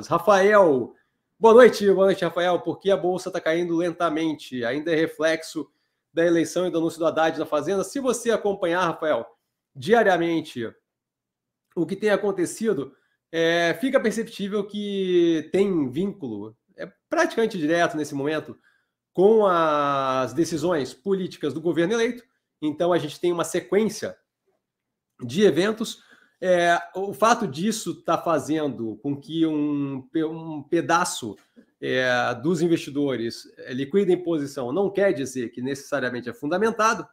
Rafael, boa noite, boa noite, Rafael. Por que a bolsa está caindo lentamente? Ainda é reflexo da eleição e do anúncio do Haddad na Fazenda. Se você acompanhar, Rafael, diariamente o que tem acontecido, é, fica perceptível que tem vínculo, é praticamente direto nesse momento, com as decisões políticas do governo eleito. Então, a gente tem uma sequência de eventos. É, o fato disso está fazendo com que um, um pedaço é, dos investidores liquidem posição não quer dizer que necessariamente é fundamentado,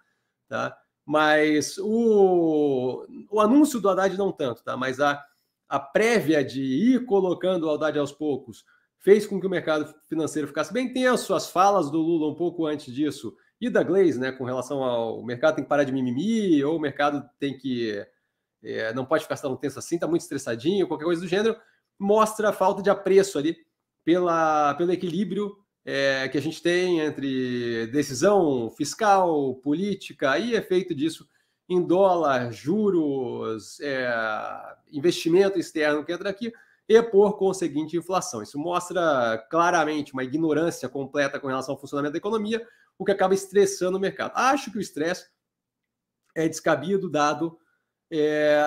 tá? mas o, o anúncio do Haddad não tanto, tá? mas a, a prévia de ir colocando o Haddad aos poucos fez com que o mercado financeiro ficasse bem tenso, as falas do Lula um pouco antes disso, e da Glaze, né, com relação ao mercado tem que parar de mimimi, ou o mercado tem que é, não pode ficar tão tenso assim, está muito estressadinho, qualquer coisa do gênero, mostra a falta de apreço ali pela, pelo equilíbrio é, que a gente tem entre decisão fiscal, política e efeito disso em dólar, juros, é, investimento externo que entra aqui, e por conseguinte inflação. Isso mostra claramente uma ignorância completa com relação ao funcionamento da economia, o que acaba estressando o mercado. Acho que o estresse é descabido, dado é,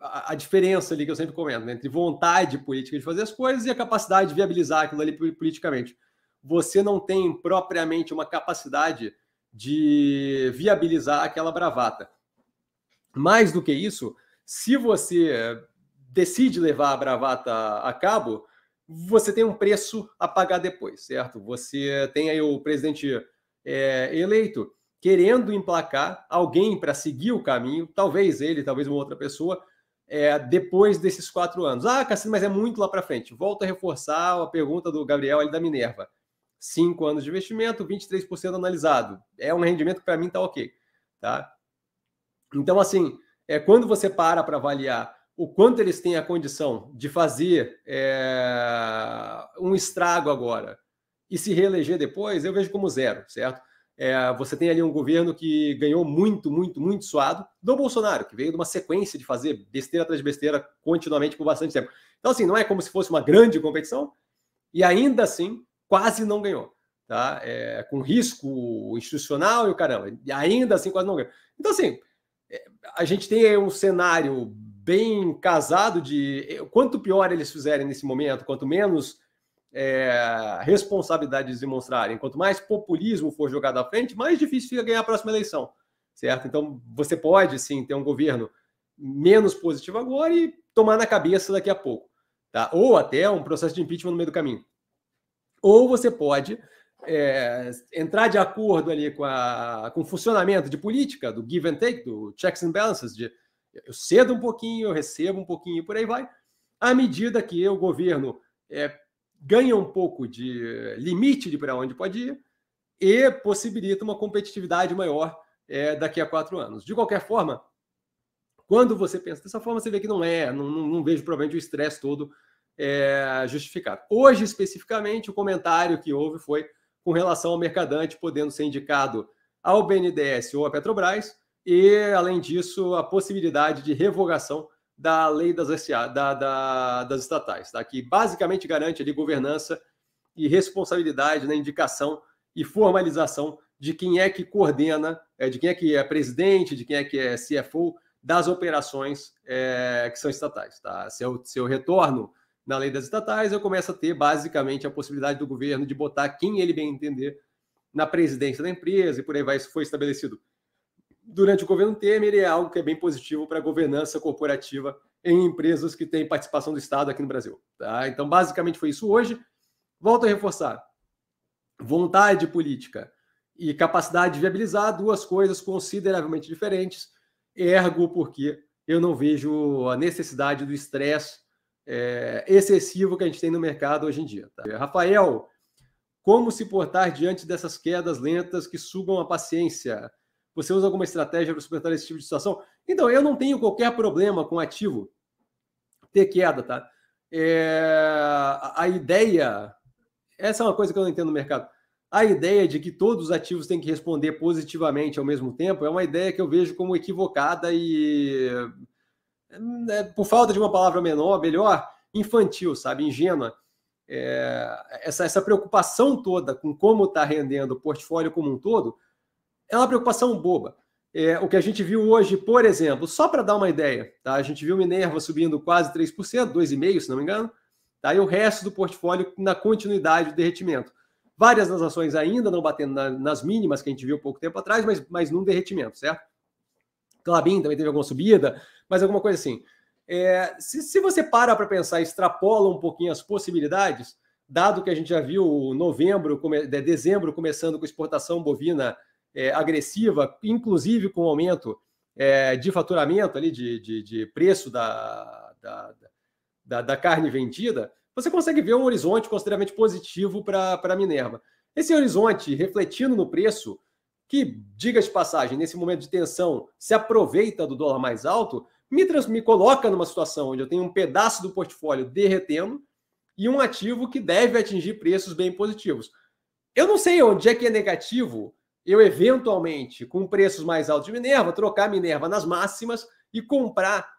a, a, diferença ali que eu sempre comento, né, entre vontade política de fazer as coisas e a capacidade de viabilizar aquilo ali politicamente. Você não tem propriamente uma capacidade de viabilizar aquela bravata. Mais do que isso, se você decide levar a bravata a cabo, você tem um preço a pagar depois, certo? Você tem aí o presidente é, eleito querendo emplacar alguém para seguir o caminho, talvez ele, talvez uma outra pessoa, é, depois desses quatro anos. Ah, Cassino, mas é muito lá para frente. Volto a reforçar a pergunta do Gabriel ali da Minerva. Cinco anos de investimento, 23% analisado. É um rendimento que para mim está ok. Tá? Então, assim, é, quando você para para avaliar o quanto eles têm a condição de fazer é, um estrago agora e se reeleger depois, eu vejo como zero, certo? É, você tem ali um governo que ganhou muito, muito, muito suado do Bolsonaro, que veio de uma sequência de fazer besteira atrás de besteira continuamente por bastante tempo. Então, assim, não é como se fosse uma grande competição, e ainda assim, quase não ganhou. Tá? É, com risco institucional e o caramba. E ainda assim, quase não ganhou. Então, assim, é, a gente tem um cenário bem casado de quanto pior eles fizerem nesse momento, quanto menos é, responsabilidade de demonstrarem. Quanto mais populismo for jogado à frente, mais difícil fica ganhar a próxima eleição, certo? Então, você pode, sim, ter um governo menos positivo agora e tomar na cabeça daqui a pouco, tá? Ou até um processo de impeachment no meio do caminho. Ou você pode é, entrar de acordo ali com, a, com o funcionamento de política, do give and take, do checks and balances, de eu cedo um pouquinho, eu recebo um pouquinho, por aí vai, à medida que o governo é, ganha um pouco de limite de para onde pode ir e possibilita uma competitividade maior é, daqui a quatro anos. De qualquer forma, quando você pensa dessa forma, você vê que não é, não, não, não vejo provavelmente o estresse todo é, justificado. Hoje, especificamente, o comentário que houve foi com relação ao mercadante podendo ser indicado ao BNDES ou à Petrobras, e, além disso, a possibilidade de revogação da lei das, SA, da, da, das estatais, tá? que basicamente garante ali governança e responsabilidade na indicação e formalização de quem é que coordena, é, de quem é que é presidente, de quem é que é CFO das operações é, que são estatais. Tá? Se, eu, se eu retorno na lei das estatais, eu começo a ter basicamente a possibilidade do governo de botar quem ele bem entender na presidência da empresa e por aí vai, isso foi estabelecido durante o governo Temer é algo que é bem positivo para a governança corporativa em empresas que têm participação do Estado aqui no Brasil. Tá? Então, basicamente foi isso hoje. Volto a reforçar: vontade política e capacidade de viabilizar duas coisas consideravelmente diferentes. Ergo, porque eu não vejo a necessidade do estresse é, excessivo que a gente tem no mercado hoje em dia. Tá? Rafael, como se portar diante dessas quedas lentas que sugam a paciência? Você usa alguma estratégia para suportar esse tipo de situação? Então, eu não tenho qualquer problema com ativo ter queda, tá? É, a ideia, essa é uma coisa que eu não entendo no mercado. A ideia de que todos os ativos têm que responder positivamente ao mesmo tempo é uma ideia que eu vejo como equivocada e, é, por falta de uma palavra menor, melhor, infantil, sabe, ingênua. É, essa, essa preocupação toda com como está rendendo o portfólio como um todo é uma preocupação boba. É, o que a gente viu hoje, por exemplo, só para dar uma ideia, tá? a gente viu Minerva subindo quase 3%, 2,5%, se não me engano, tá? e o resto do portfólio na continuidade do derretimento. Várias das ações ainda não batendo na, nas mínimas que a gente viu pouco tempo atrás, mas, mas num derretimento, certo? Clabin também teve alguma subida, mas alguma coisa assim. É, se, se você para para pensar, extrapola um pouquinho as possibilidades, dado que a gente já viu novembro, come, dezembro começando com exportação bovina é, agressiva, inclusive com aumento é, de faturamento ali, de, de, de preço da, da, da, da, carne vendida, você consegue ver um horizonte consideravelmente positivo para a Minerva. Esse horizonte, refletindo no preço, que, diga de passagem, nesse momento de tensão, se aproveita do dólar mais alto, me, trans, me coloca numa situação onde eu tenho um pedaço do portfólio derretendo e um ativo que deve atingir preços bem positivos. Eu não sei onde é que é negativo eu eventualmente, com preços mais altos de Minerva, trocar Minerva nas máximas e comprar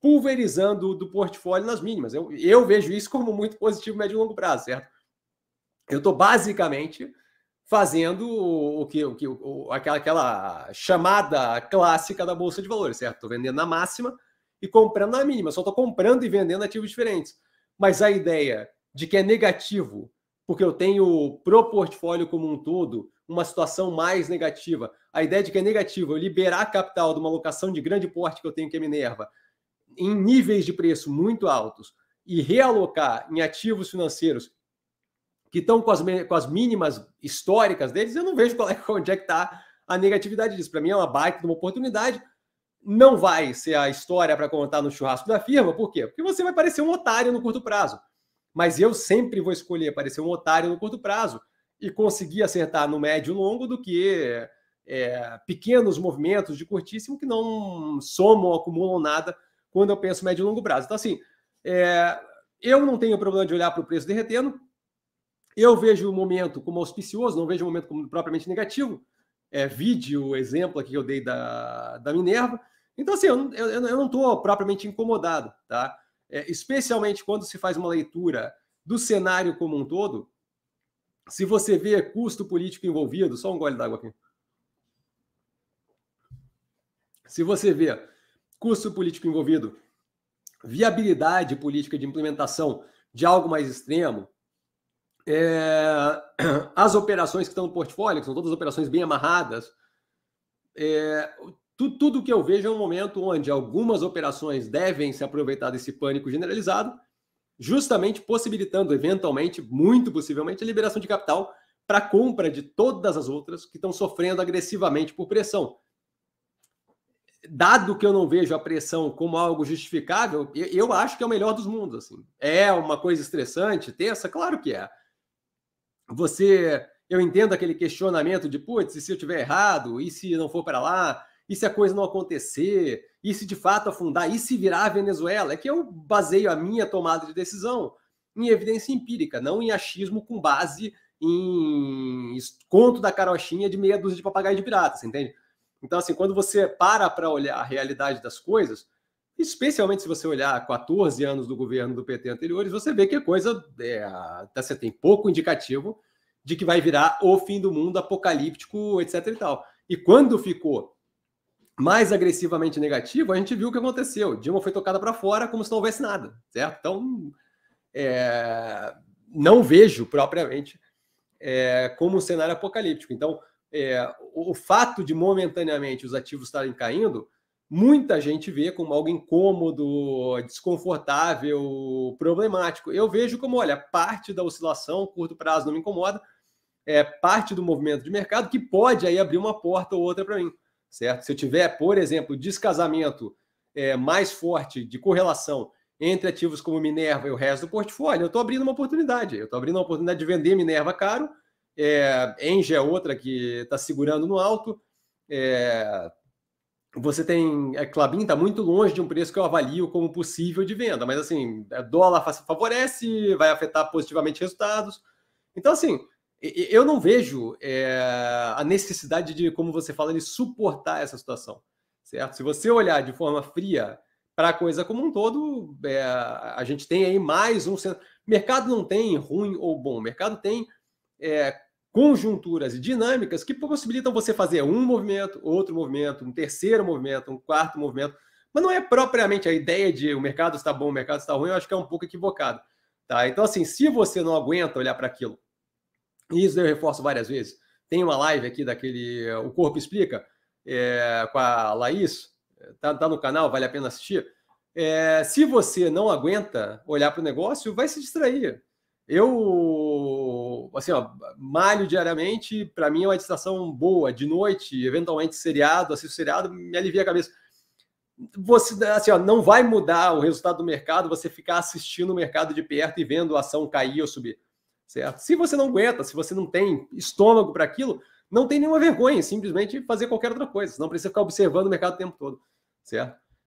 pulverizando do portfólio nas mínimas. Eu, eu vejo isso como muito positivo médio e longo prazo, certo? Eu estou basicamente fazendo o que, o que o, aquela, aquela chamada clássica da bolsa de valores, certo? Estou vendendo na máxima e comprando na mínima. Só estou comprando e vendendo ativos diferentes. Mas a ideia de que é negativo, porque eu tenho pro portfólio como um todo uma situação mais negativa. A ideia de que é negativo eu liberar capital de uma alocação de grande porte que eu tenho que é Minerva, em níveis de preço muito altos, e realocar em ativos financeiros que estão com as, com as mínimas históricas deles, eu não vejo qual é, onde é que está a negatividade disso. Para mim é uma baita de uma oportunidade. Não vai ser a história para contar no churrasco da firma, por quê? Porque você vai parecer um otário no curto prazo. Mas eu sempre vou escolher parecer um otário no curto prazo e conseguir acertar no médio e longo do que é, pequenos movimentos de curtíssimo que não somam, acumulam nada quando eu penso médio e longo prazo. Então, assim, é, eu não tenho problema de olhar para o preço derretendo, eu vejo o momento como auspicioso, não vejo o momento como propriamente negativo. É, o exemplo aqui que eu dei da, da Minerva. Então, assim, eu, eu, eu não estou propriamente incomodado, tá? É, especialmente quando se faz uma leitura do cenário como um todo, se você vê custo político envolvido, só um gole d'água aqui. Se você vê custo político envolvido, viabilidade política de implementação de algo mais extremo, é, as operações que estão no portfólio, que são todas operações bem amarradas, é, tudo, tudo que eu vejo é um momento onde algumas operações devem se aproveitar desse pânico generalizado justamente possibilitando, eventualmente, muito possivelmente, a liberação de capital para compra de todas as outras que estão sofrendo agressivamente por pressão. Dado que eu não vejo a pressão como algo justificável, eu acho que é o melhor dos mundos. Assim. É uma coisa estressante, tensa? Claro que é. Você, eu entendo aquele questionamento de, putz, e se eu tiver errado? E se não for para lá? E se a coisa não acontecer? E se de fato afundar? E se virar a Venezuela? É que eu baseio a minha tomada de decisão em evidência empírica, não em achismo com base em conto da carochinha de meia dúzia de papagaio de pirata, você entende? Então, assim, quando você para para olhar a realidade das coisas, especialmente se você olhar 14 anos do governo do PT anteriores, você vê que a coisa é, você tem pouco indicativo de que vai virar o fim do mundo apocalíptico, etc e tal. E quando ficou mais agressivamente negativo, a gente viu o que aconteceu. Dilma foi tocada para fora como se não houvesse nada, certo? Então, é, não vejo propriamente é, como um cenário apocalíptico. Então, é, o, fato de momentaneamente os ativos estarem caindo, muita gente vê como algo incômodo, desconfortável, problemático. Eu vejo como, olha, parte da oscilação, curto prazo não me incomoda, é parte do movimento de mercado que pode aí abrir uma porta ou outra para mim certo? Se eu tiver, por exemplo, descasamento é, mais forte de correlação entre ativos como Minerva e o resto do portfólio, eu estou abrindo uma oportunidade. Eu estou abrindo uma oportunidade de vender Minerva caro. É, Engie é outra que está segurando no alto. É, você tem. É, Clabin está muito longe de um preço que eu avalio como possível de venda, mas assim, é, dólar favorece, vai afetar positivamente resultados. Então, assim, eu não vejo é, a necessidade de, como você fala, de suportar essa situação, certo? Se você olhar de forma fria para a coisa como um todo, é, a gente tem aí mais um. Mercado não tem ruim ou bom, o mercado tem é, conjunturas e dinâmicas que possibilitam você fazer um movimento, outro movimento, um terceiro movimento, um quarto movimento. Mas não é propriamente a ideia de o mercado está bom, o mercado está ruim, eu acho que é um pouco equivocado. Tá? Então, assim, se você não aguenta olhar para aquilo, e isso eu reforço várias vezes, tem uma live aqui daquele O Corpo Explica, é, com a Laís, tá, tá, no canal, vale a pena assistir. É, se você não aguenta olhar para o negócio, vai se distrair. Eu, assim, ó, malho diariamente, para mim é uma distração boa, de noite, eventualmente seriado, assisto seriado, me alivia a cabeça. Você, assim, ó, não vai mudar o resultado do mercado você ficar assistindo o mercado de perto e vendo a ação cair ou subir, certo? Se você não aguenta, se você não tem estômago para aquilo, não tem nenhuma vergonha, simplesmente fazer qualquer outra coisa, não precisa ficar observando o mercado o tempo todo, certo?